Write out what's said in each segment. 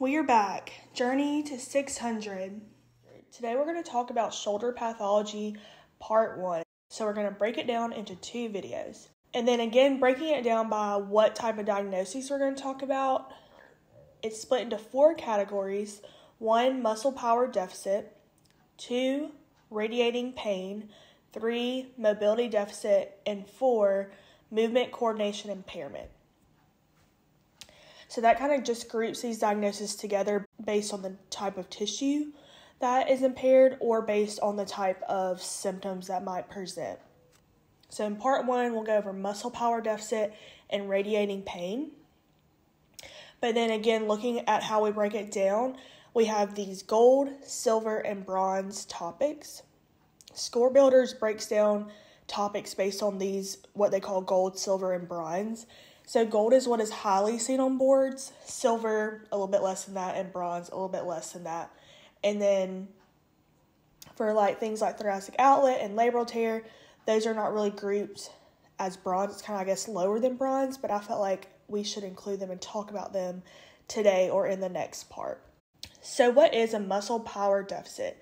We are back. Journey to 600. Today we're going to talk about shoulder pathology part 1. So we're going to break it down into two videos. And then again, breaking it down by what type of diagnoses we're going to talk about. It's split into four categories. One, muscle power deficit. Two, radiating pain. Three, mobility deficit. And four, movement coordination impairment. So that kind of just groups these diagnoses together based on the type of tissue that is impaired or based on the type of symptoms that might present. So in part one, we'll go over muscle power deficit and radiating pain. But then again, looking at how we break it down, we have these gold, silver, and bronze topics. Score Builders breaks down topics based on these, what they call gold, silver, and bronze. So gold is what is highly seen on boards, silver a little bit less than that, and bronze a little bit less than that. And then for like things like thoracic outlet and labral tear, those are not really grouped as bronze. It's kind of I guess lower than bronze, but I felt like we should include them and talk about them today or in the next part. So what is a muscle power deficit?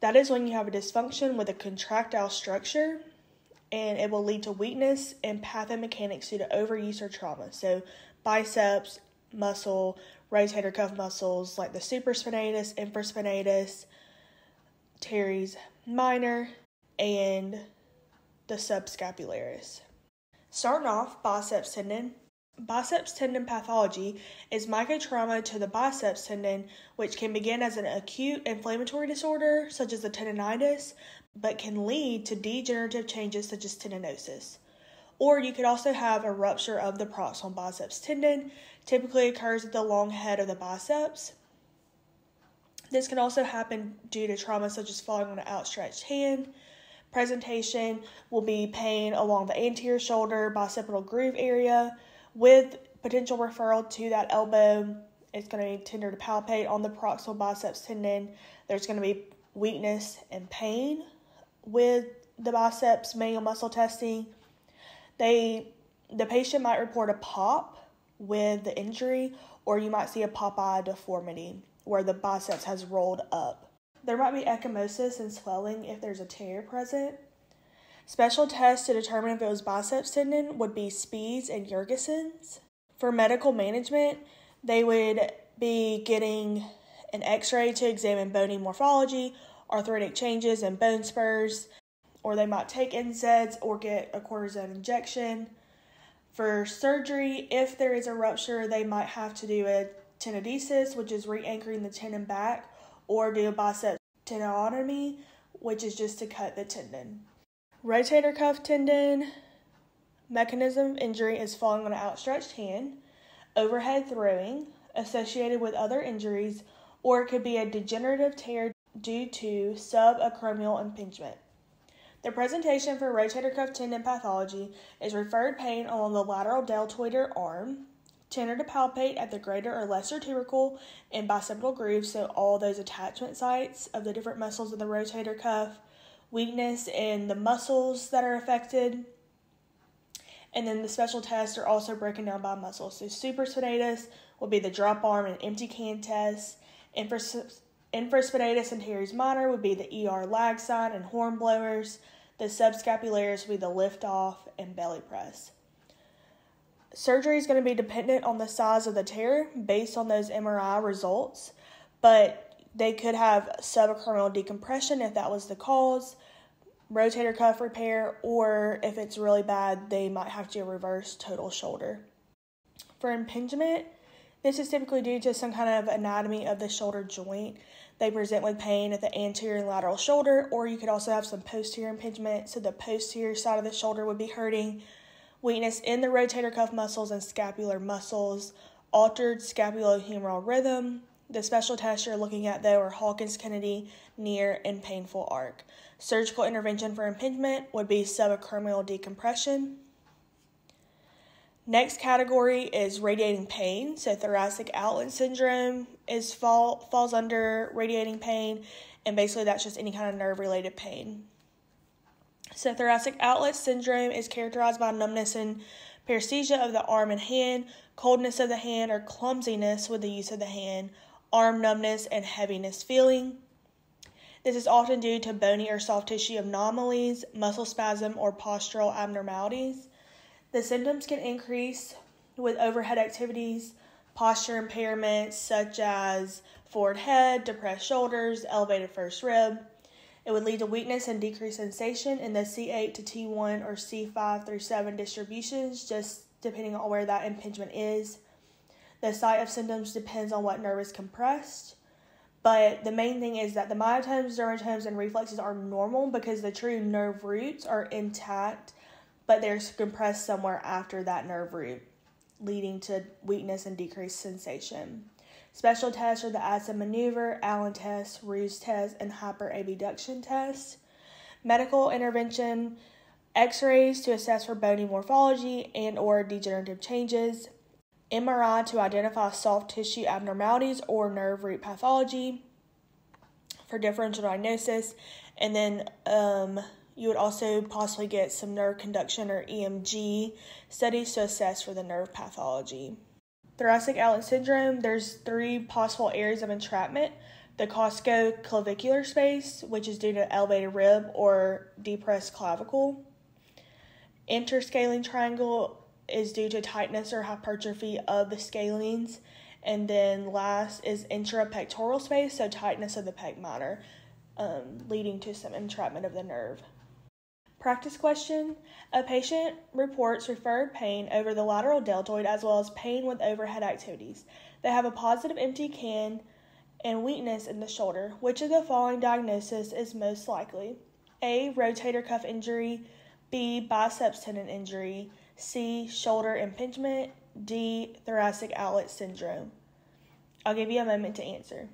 That is when you have a dysfunction with a contractile structure and it will lead to weakness and pathomechanics due to overuse or trauma. So, biceps, muscle, rotator cuff muscles like the supraspinatus, infraspinatus, teres minor, and the subscapularis. Starting off, biceps tendon. Biceps tendon pathology is microtrauma to the biceps tendon, which can begin as an acute inflammatory disorder, such as a tendonitis, but can lead to degenerative changes such as tendinosis. Or you could also have a rupture of the proximal biceps tendon, typically occurs at the long head of the biceps. This can also happen due to trauma such as falling on an outstretched hand. Presentation will be pain along the anterior shoulder bicipital groove area with potential referral to that elbow. It's going to be tender to palpate on the proximal biceps tendon. There's going to be weakness and pain with the biceps manual muscle testing, they the patient might report a pop with the injury, or you might see a Popeye deformity where the biceps has rolled up. There might be ecchymosis and swelling if there's a tear present. Special tests to determine if it was biceps tendon would be Speeds and Yergason's. For medical management, they would be getting an x ray to examine bony morphology arthritic changes and bone spurs, or they might take NSAIDs or get a cortisone injection. For surgery, if there is a rupture, they might have to do a tenodesis, which is re anchoring the tendon back, or do a bicep tenotomy, which is just to cut the tendon. Rotator cuff tendon mechanism of injury is falling on an outstretched hand, overhead throwing, associated with other injuries, or it could be a degenerative tear due to subacromial impingement. The presentation for rotator cuff tendon pathology is referred pain along the lateral deltoid arm, tender to palpate at the greater or lesser tubercle and bicipital grooves, so all those attachment sites of the different muscles of the rotator cuff, weakness in the muscles that are affected, and then the special tests are also broken down by muscle. So supraspinatus will be the drop arm and empty can test. Infras- Infraspinatus and teres minor would be the ER lag sign and horn blowers. The subscapularis would be the lift off and belly press. Surgery is going to be dependent on the size of the tear based on those MRI results, but they could have subacromial decompression if that was the cause, rotator cuff repair, or if it's really bad, they might have to reverse total shoulder. For impingement, this is typically due to some kind of anatomy of the shoulder joint. They present with pain at the anterior and lateral shoulder, or you could also have some posterior impingement, so the posterior side of the shoulder would be hurting. Weakness in the rotator cuff muscles and scapular muscles, altered scapulohumeral rhythm. The special tests you're looking at, though, are Hawkins Kennedy, Neer, and painful arc. Surgical intervention for impingement would be subacromial decompression. Next category is radiating pain. So thoracic outlet syndrome is fall falls under radiating pain, and basically that's just any kind of nerve related pain. So thoracic outlet syndrome is characterized by numbness and paresthesia of the arm and hand, coldness of the hand, or clumsiness with the use of the hand, arm numbness, and heaviness feeling. This is often due to bony or soft tissue anomalies, muscle spasm, or postural abnormalities. The symptoms can increase with overhead activities, posture impairments such as forward head, depressed shoulders, elevated first rib. It would lead to weakness and decreased sensation in the C8 to T1 or C5 through 7 distributions, just depending on where that impingement is. The site of symptoms depends on what nerve is compressed. But the main thing is that the myotomes, dermatomes, and reflexes are normal because the true nerve roots are intact, but they're compressed somewhere after that nerve root, leading to weakness and decreased sensation. Special tests are the Adson maneuver, Allen test, Roos test, and hyperabduction test. Medical intervention, x-rays to assess for bony morphology and or degenerative changes, MRI to identify soft tissue abnormalities or nerve root pathology for differential diagnosis, and then um, you would also possibly get some nerve conduction or EMG studies to assess for the nerve pathology. Thoracic outlet syndrome, there's three possible areas of entrapment. The costo-clavicular space, which is due to elevated rib or depressed clavicle. Interscalene triangle is due to tightness or hypertrophy of the scalenes. And then last is intrapectoral space, so tightness of the pec minor, um, leading to some entrapment of the nerve. Practice question A patient reports referred pain over the lateral deltoid as well as pain with overhead activities. They have a positive empty can and weakness in the shoulder. Which of the following diagnosis is most likely? A. Rotator cuff injury, B. Biceps tendon injury, C. Shoulder impingement, D. Thoracic outlet syndrome. I'll give you a moment to answer.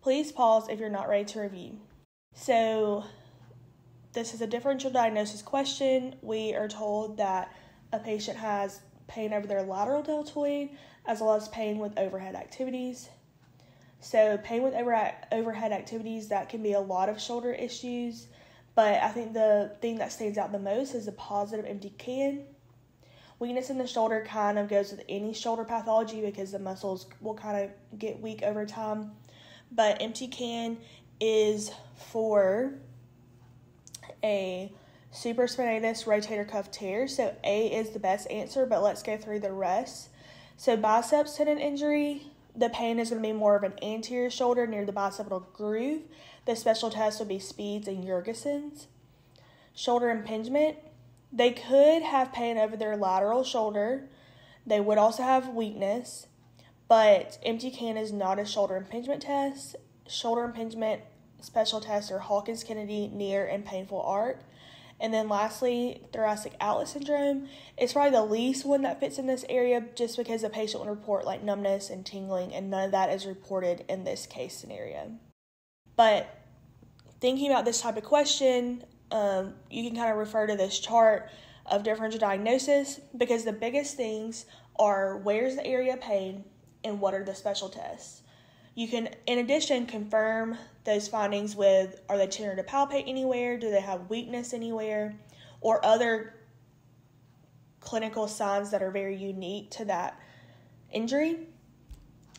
Please pause if you're not ready to review. So, this is a differential diagnosis question. We are told that a patient has pain over their lateral deltoid as well as pain with overhead activities. So, pain with over- overhead activities, that can be a lot of shoulder issues, but I think the thing that stands out the most is a positive empty can. Weakness in the shoulder kind of goes with any shoulder pathology because the muscles will kind of get weak over time but empty can is for a supraspinatus rotator cuff tear. So A is the best answer, but let's go through the rest. So biceps tendon injury, the pain is going to be more of an anterior shoulder near the bicipital groove. The special test would be Speeds and Yergason's. Shoulder impingement, they could have pain over their lateral shoulder. They would also have weakness. But empty can is not a shoulder impingement test. Shoulder impingement special tests are Hawkins Kennedy, Neer, and painful arc. And then lastly, thoracic outlet syndrome It's probably the least one that fits in this area just because the patient would report like numbness and tingling, and none of that is reported in this case scenario. But thinking about this type of question, um, you can kind of refer to this chart of differential diagnosis because the biggest things are where's the area of pain, and what are the special tests. You can, in addition, confirm those findings with are they tender to palpate anywhere? Do they have weakness anywhere? Or other clinical signs that are very unique to that injury.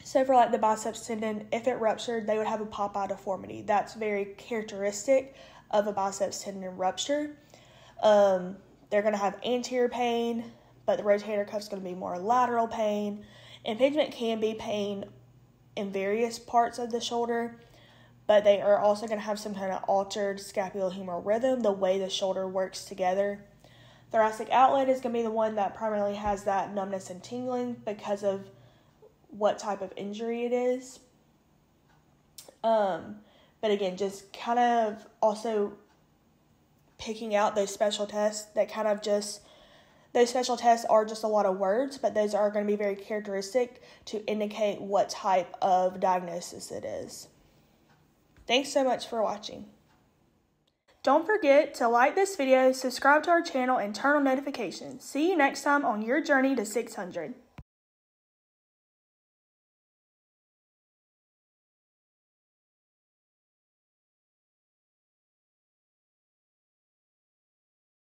So, for like the biceps tendon, if it ruptured, they would have a Popeye deformity. That's very characteristic of a biceps tendon rupture. Um, they're going to have anterior pain, but the rotator cuff is going to be more lateral pain. Impingement can be pain in various parts of the shoulder, but they are also going to have some kind of altered scapulohumeral rhythm, the way the shoulder works together. Thoracic outlet is going to be the one that primarily has that numbness and tingling because of what type of injury it is. Um, but again, just kind of also picking out those special tests that kind of just those special tests are just a lot of words, but those are going to be very characteristic to indicate what type of diagnosis it is. Thanks so much for watching. Don't forget to like this video, subscribe to our channel, and turn on notifications. See you next time on your journey to 600.